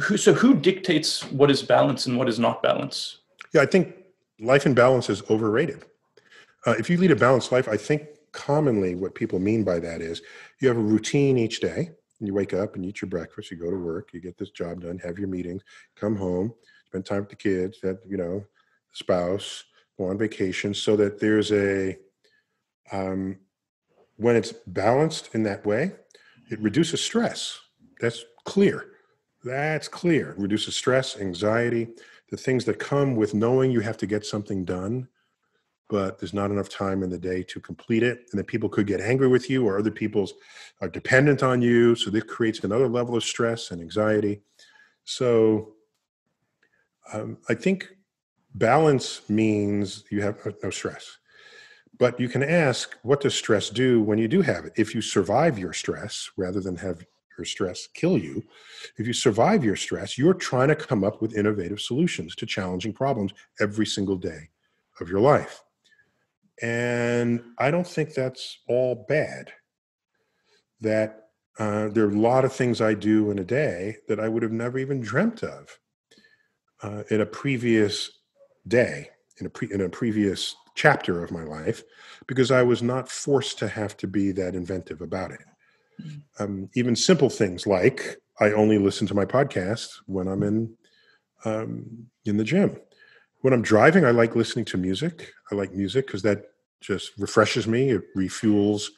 who, so who dictates what is balance and what is not balance? Yeah, I think life in balance is overrated. Uh, if you lead a balanced life, I think commonly what people mean by that is you have a routine each day. And you wake up and eat your breakfast. You go to work. You get this job done. Have your meetings. Come home. Spend time with the kids. That you know, spouse. Go on vacation. So that there's a um, when it's balanced in that way, it reduces stress. That's clear. That's clear. Reduces stress, anxiety, the things that come with knowing you have to get something done, but there's not enough time in the day to complete it. And that people could get angry with you or other people's are dependent on you. So this creates another level of stress and anxiety. So um, I think balance means you have no stress. But you can ask, what does stress do when you do have it? If you survive your stress rather than have your stress kill you, if you survive your stress, you're trying to come up with innovative solutions to challenging problems every single day of your life. And I don't think that's all bad. That uh, there are a lot of things I do in a day that I would have never even dreamt of uh, in a previous day, in a, pre- in a previous chapter of my life, because I was not forced to have to be that inventive about it. Um, even simple things like I only listen to my podcast when I'm in um, in the gym. When I'm driving, I like listening to music. I like music because that just refreshes me. It refuels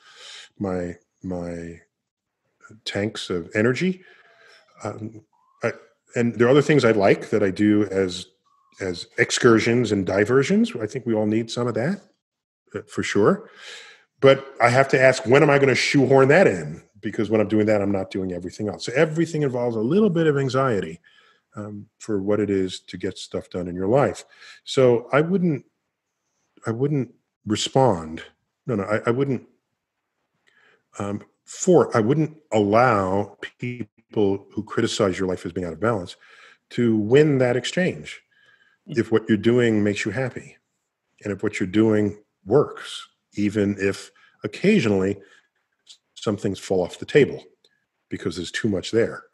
my my tanks of energy. Um, I, and there are other things I like that I do as as excursions and diversions. I think we all need some of that uh, for sure. But I have to ask, when am I going to shoehorn that in? Because when I'm doing that, I'm not doing everything else. So everything involves a little bit of anxiety um, for what it is to get stuff done in your life. So I wouldn't, I wouldn't respond. No, no, I, I wouldn't. Um, for I wouldn't allow people who criticize your life as being out of balance to win that exchange if what you're doing makes you happy and if what you're doing works, even if occasionally some things fall off the table because there's too much there.